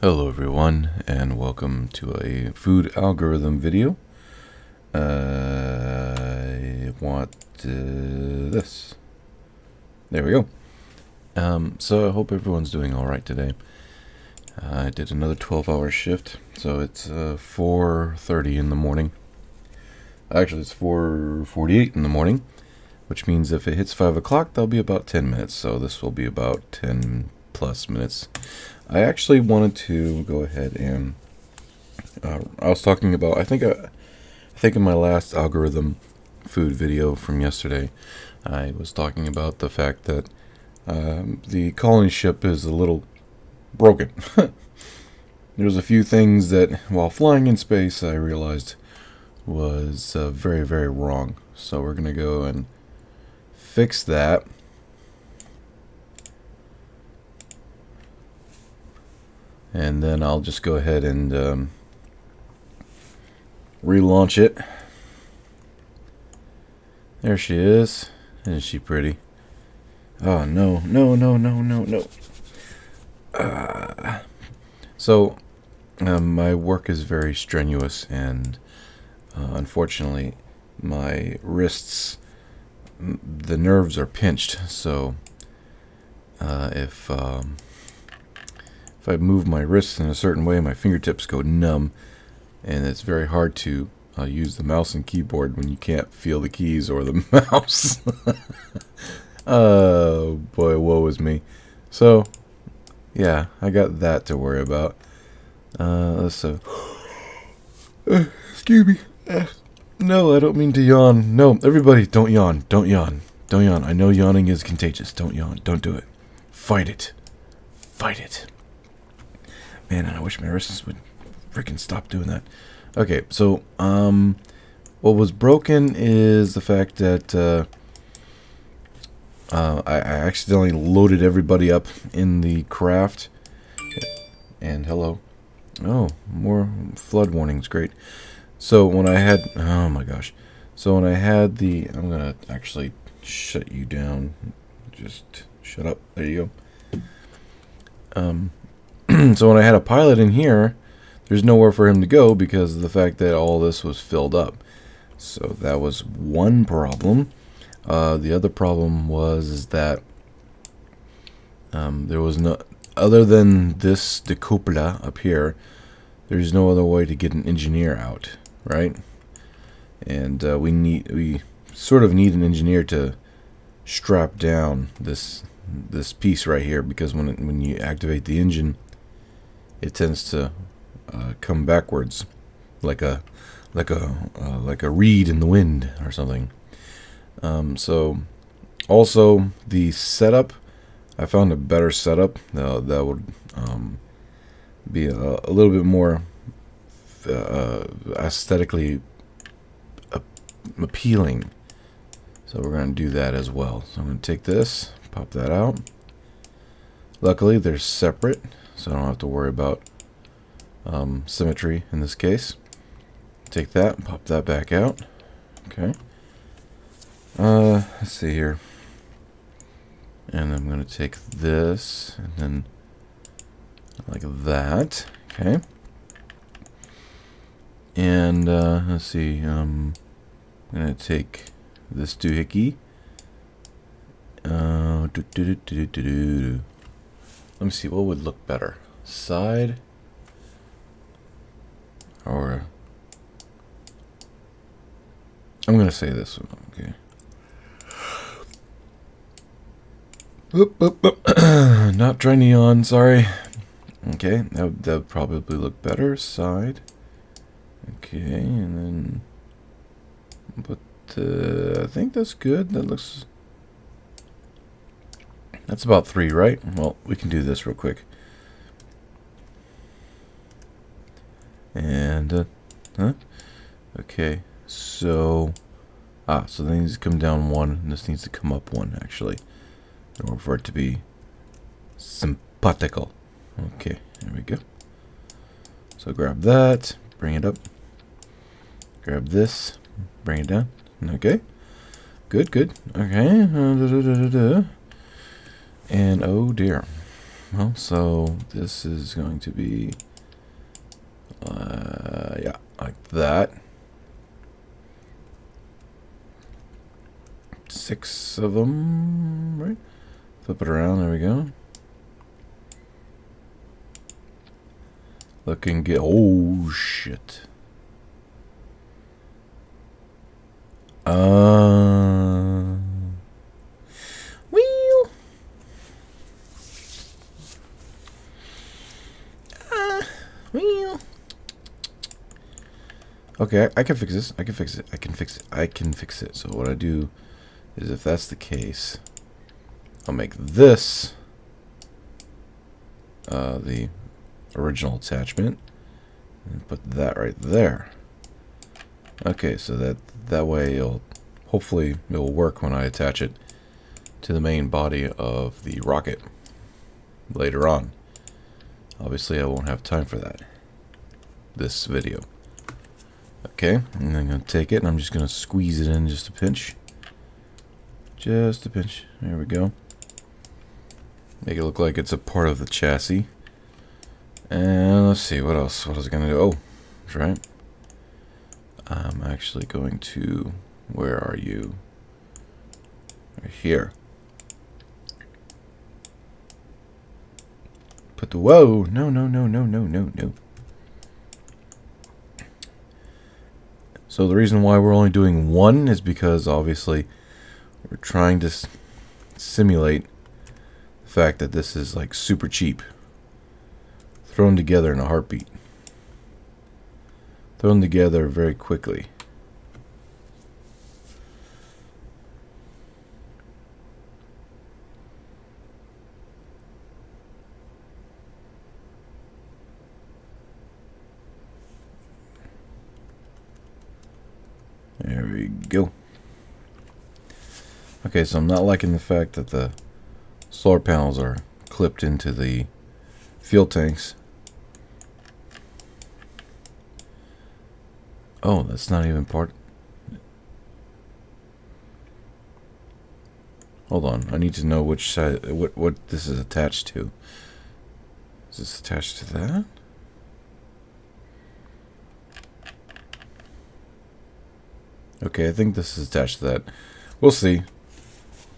Hello everyone and welcome to a food algorithm video. Uh, I want uh, this. There we go. Um, so I hope everyone's doing alright today. Uh, I did another 12 hour shift, so it's uh, 4.30 in the morning. Actually it's 4.48 in the morning, which means if it hits 5 o'clock that'll be about 10 minutes, so this will be about 10 plus minutes. I actually wanted to go ahead and uh, I was talking about I think uh, I think in my last algorithm food video from yesterday I was talking about the fact that um, the colony ship is a little broken. There's a few things that while flying in space I realized was uh, very very wrong. So we're gonna go and fix that. And then I'll just go ahead and um, relaunch it. There she is. Isn't she pretty? Oh, no, no, no, no, no, no. Uh, so, um, my work is very strenuous, and uh, unfortunately, my wrists, the nerves are pinched, so uh, if... Um, if I move my wrists in a certain way, my fingertips go numb, and it's very hard to uh, use the mouse and keyboard when you can't feel the keys or the mouse. oh boy, woe is me. So, yeah, I got that to worry about. Uh, uh, excuse me. No, I don't mean to yawn. No, everybody, don't yawn. Don't yawn. Don't yawn. I know yawning is contagious. Don't yawn. Don't do it. Fight it. Fight it. Man, I wish my wrists would freaking stop doing that. Okay, so, um, what was broken is the fact that, uh, uh, I, I accidentally loaded everybody up in the craft. And hello. Oh, more flood warnings, great. So when I had, oh my gosh. So when I had the, I'm going to actually shut you down. Just shut up. There you go. Um, so when I had a pilot in here, there's nowhere for him to go because of the fact that all this was filled up. So that was one problem. Uh, the other problem was that um, there was no, other than this decoupler up here, there's no other way to get an engineer out, right? And uh, we need, we sort of need an engineer to strap down this this piece right here because when it, when you activate the engine it tends to uh, come backwards, like a like a uh, like a reed in the wind or something. Um, so, also the setup, I found a better setup uh, that would um, be a, a, little bit more uh, aesthetically appealing. So we're going to do that as well. So I'm going to take this, pop that out. Luckily, they're separate, so I don't have to worry about um, symmetry in this case. Take that, pop that back out. Okay. Uh, let's see here. And I'm going to take this and then like that. Okay. And uh, let's see. Um, I'm going to take this doohickey. Uh, doo -doo -doo let me see, what would look better? Side or I'm gonna say this one, okay. Not to yawn, sorry. Okay, that that would probably look better. Side. Okay, and then but uh, I think that's good. That looks that's about three, right? Well, we can do this real quick. And, uh, huh? Okay, so, ah, so that needs to come down one, and this needs to come up one, actually, in order for it to be simpatical. Okay, there we go. So grab that, bring it up. Grab this, bring it down. Okay, good, good. Okay, and oh dear. well, so this is going to be, uh, yeah, like that. Six of them, right? Flip it around, there we go. Looking good. Oh, shit. Uh... Okay, I, can fix this. I can fix it. I can fix it. I can fix it. So what I do is if that's the case, I'll make this uh, the original attachment and put that right there. Okay, so that that way it'll hopefully it'll work when I attach it to the main body of the rocket later on. Obviously I won't have time for that this video. Okay, and I'm going to take it and I'm just going to squeeze it in just a pinch. Just a pinch. There we go. Make it look like it's a part of the chassis. And let's see, what else? What was I going to do? Oh, that's right. I'm actually going to... Where are you? Right here. Put the... Whoa! No, no, no, no, no, no, no. So the reason why we're only doing one is because obviously we're trying to simulate the fact that this is like super cheap. Thrown together in a heartbeat. Thrown together very quickly. There we go. Okay, so I'm not liking the fact that the solar panels are clipped into the fuel tanks. Oh, that's not even part... Hold on, I need to know which side, what, what this is attached to. Is this attached to that? Okay, I think this is attached to that. We'll see.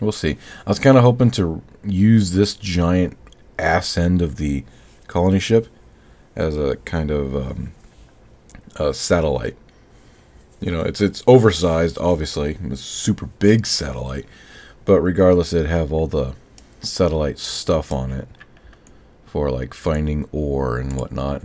We'll see. I was kind of hoping to use this giant ass end of the colony ship as a kind of um, a satellite. You know, it's it's oversized, obviously. It's super big satellite, but regardless, it'd have all the satellite stuff on it for like finding ore and whatnot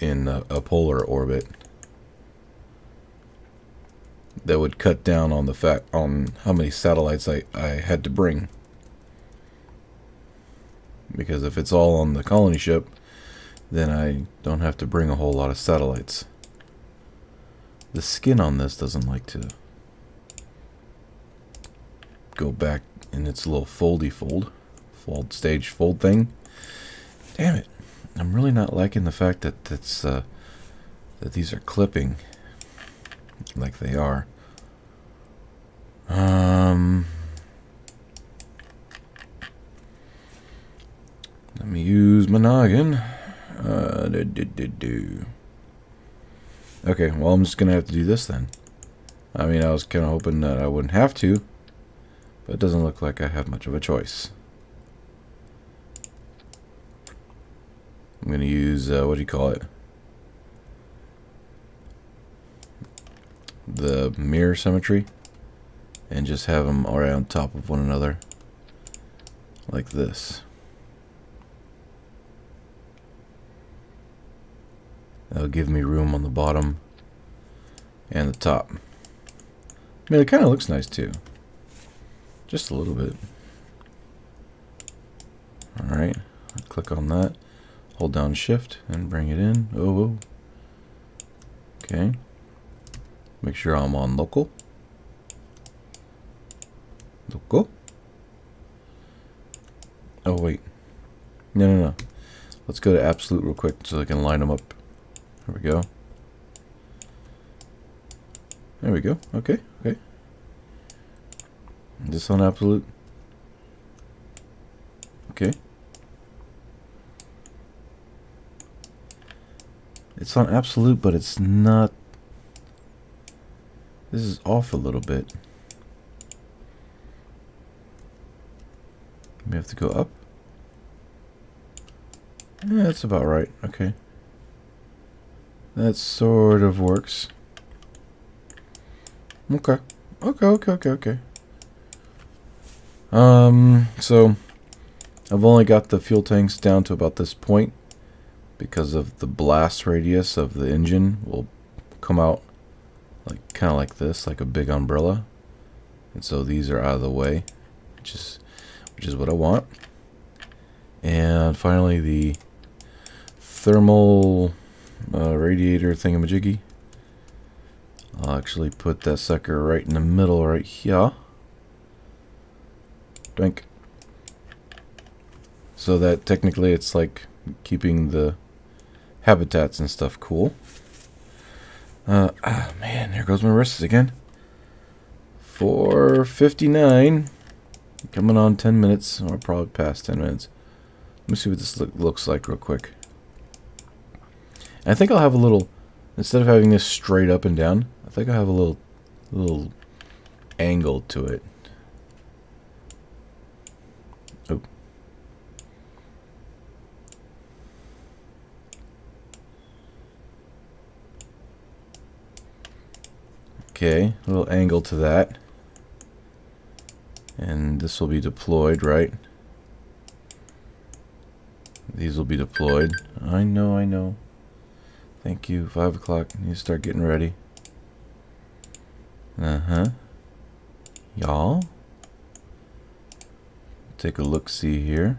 in a, a polar orbit that would cut down on the fact on how many satellites I, I had to bring. Because if it's all on the colony ship, then I don't have to bring a whole lot of satellites. The skin on this doesn't like to go back in its little foldy fold, fold stage fold thing. Damn it. I'm really not liking the fact that that's uh, that these are clipping like they are. Um, let me use my noggin. Uh, do, do, do, do. Okay, well, I'm just going to have to do this then. I mean, I was kind of hoping that I wouldn't have to, but it doesn't look like I have much of a choice. I'm going to use, uh, what do you call it? The mirror symmetry and just have them all right on top of one another like this. That'll give me room on the bottom and the top. I mean, it kind of looks nice too. Just a little bit. Alright, click on that. Hold down shift and bring it in. Oh, oh. Okay. Make sure I'm on local. Go. Oh, wait. No, no, no. Let's go to absolute real quick so I can line them up. There we go. There we go. Okay, okay. Is this on absolute? Okay. It's on absolute, but it's not... This is off a little bit. Have to go up. Yeah, that's about right. Okay. That sort of works. Okay. Okay, okay, okay, okay. Um, so I've only got the fuel tanks down to about this point because of the blast radius of the engine will come out like kind of like this, like a big umbrella. And so these are out of the way, is which is what I want. And finally the thermal uh, radiator thingamajiggy. I'll actually put that sucker right in the middle right here. Drink. So that technically it's like keeping the habitats and stuff cool. Uh, ah, man, there goes my wrists again. 459. Coming on 10 minutes, or probably past 10 minutes. Let me see what this looks like real quick. I think I'll have a little, instead of having this straight up and down, I think I'll have a little, little angle to it. Oh. Okay, a little angle to that. And this will be deployed, right? These will be deployed. I know, I know. Thank you. Five o'clock. To start getting ready. Uh-huh. Y'all. Take a look-see here.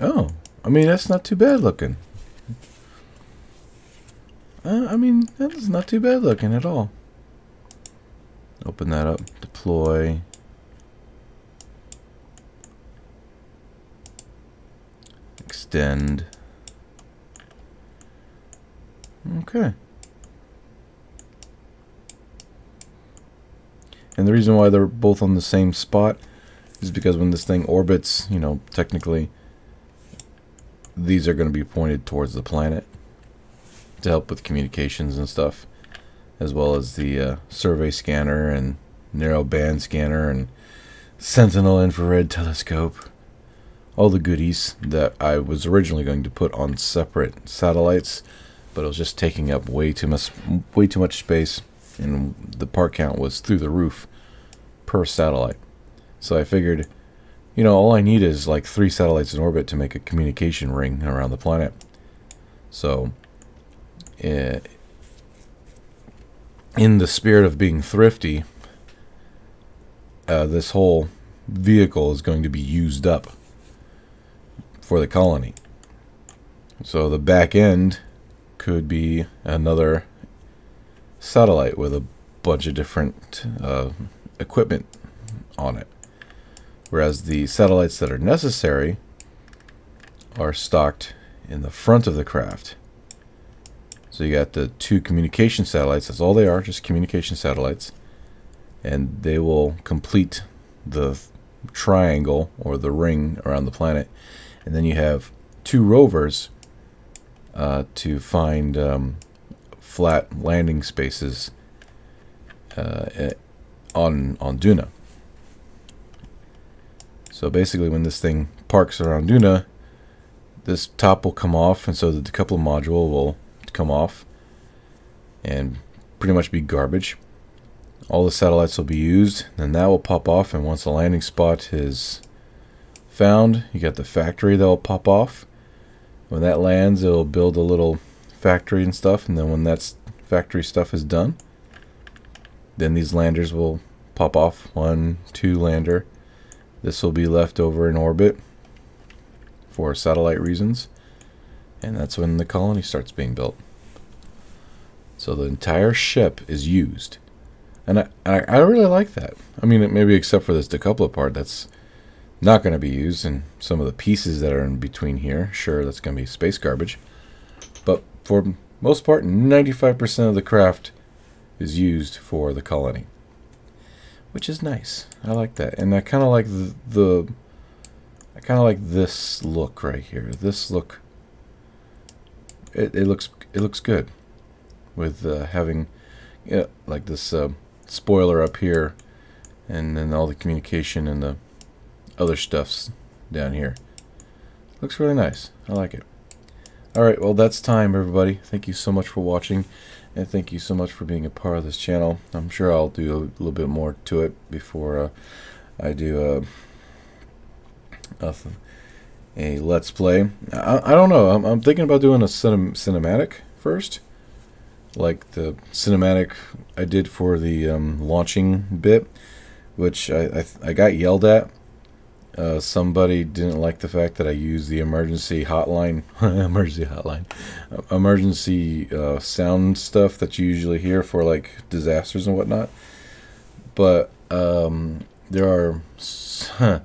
Oh, I mean, that's not too bad looking. Uh, I mean, that's not too bad looking at all. Open that up. Deploy. extend. Okay. And the reason why they're both on the same spot is because when this thing orbits, you know, technically, these are going to be pointed towards the planet to help with communications and stuff, as well as the uh, survey scanner and narrow band scanner and sentinel infrared telescope all the goodies that I was originally going to put on separate satellites, but it was just taking up way too much way too much space, and the part count was through the roof per satellite. So I figured, you know, all I need is like three satellites in orbit to make a communication ring around the planet. So, in the spirit of being thrifty, uh, this whole vehicle is going to be used up for the colony. So the back end could be another satellite with a bunch of different uh, equipment on it. Whereas the satellites that are necessary are stocked in the front of the craft. So you got the two communication satellites, that's all they are, just communication satellites. And they will complete the triangle or the ring around the planet and then you have two rovers uh, to find um, flat landing spaces uh, eh, on on Duna. So basically, when this thing parks around Duna, this top will come off, and so the decoupler module will come off and pretty much be garbage. All the satellites will be used, then that will pop off, and once the landing spot is found. You got the factory that'll pop off. When that lands, it'll build a little factory and stuff, and then when that factory stuff is done, then these landers will pop off. One, two lander. This will be left over in orbit for satellite reasons, and that's when the colony starts being built. So the entire ship is used. And I, I, I really like that. I mean, maybe except for this decoupler part, that's not going to be used, and some of the pieces that are in between here, sure, that's going to be space garbage. But for most part, 95% of the craft is used for the colony. Which is nice. I like that. And I kind of like the, the I kind of like this look right here. This look, it, it looks it looks good with uh, having yeah, like this uh, spoiler up here and then all the communication and the other stuffs down here. Looks really nice. I like it. Alright, well that's time everybody. Thank you so much for watching and thank you so much for being a part of this channel. I'm sure I'll do a little bit more to it before uh, I do a, a, a let's play. I, I don't know. I'm, I'm thinking about doing a cinem cinematic first like the cinematic I did for the um, launching bit, which I, I, I got yelled at. Uh, somebody didn't like the fact that I used the emergency hotline, emergency hotline, uh, emergency uh, sound stuff that you usually hear for like disasters and whatnot. But um, there are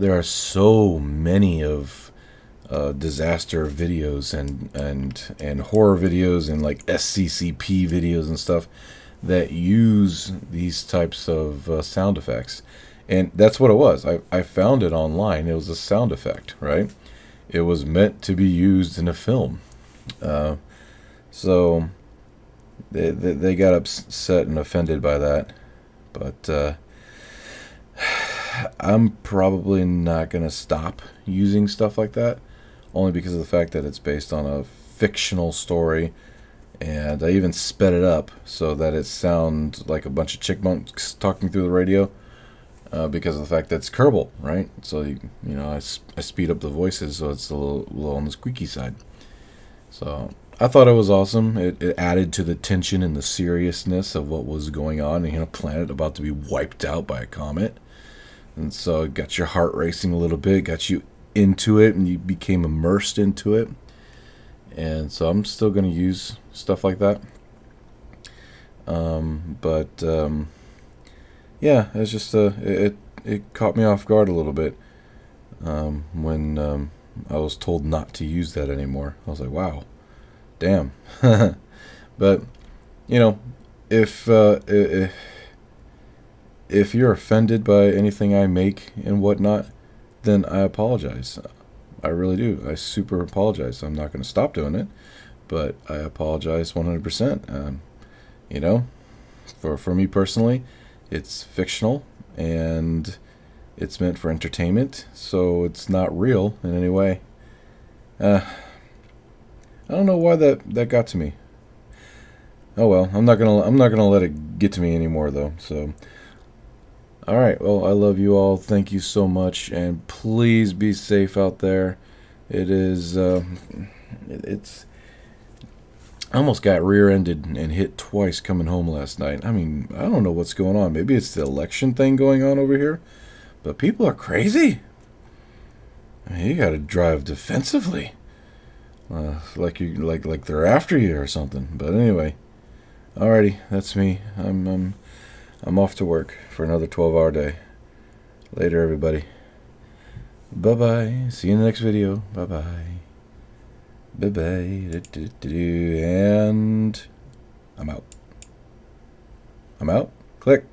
there are so many of uh, disaster videos and and and horror videos and like SCP videos and stuff that use these types of uh, sound effects. And that's what it was. I, I found it online. It was a sound effect, right? It was meant to be used in a film. Uh, so they, they, they, got upset and offended by that. But uh, I'm probably not going to stop using stuff like that only because of the fact that it's based on a fictional story. And I even sped it up so that it sounds like a bunch of chipmunks talking through the radio. Uh, because of the fact that it's Kerbal, right? So you, you know, I, I speed up the voices so it's a little, little on the squeaky side. So I thought it was awesome. It, it, added to the tension and the seriousness of what was going on. You know, planet about to be wiped out by a comet, and so it got your heart racing a little bit, got you into it and you became immersed into it. And so I'm still going to use stuff like that. Um, but um, yeah, it's just uh, it it caught me off guard a little bit um, when um, I was told not to use that anymore. I was like, wow, damn. but you know, if uh, if if you're offended by anything I make and whatnot, then I apologize. I really do. I super apologize. I'm not going to stop doing it, but I apologize 100%. Um, you know, for for me personally, it's fictional and it's meant for entertainment, so it's not real in any way. Uh, I don't know why that that got to me. Oh well, I'm not gonna I'm not gonna let it get to me anymore though. So all right. Well, I love you all. Thank you so much, and please be safe out there. It is. Uh, it's. I almost got rear-ended and hit twice coming home last night. I mean, I don't know what's going on. Maybe it's the election thing going on over here, but people are crazy. I mean, you got to drive defensively, uh, like you like like they're after you or something. But anyway, alrighty, that's me. I'm I'm I'm off to work for another 12 hour day. Later, everybody. Bye bye. See you in the next video. Bye bye. Bye bye. And I'm out. I'm out. Click.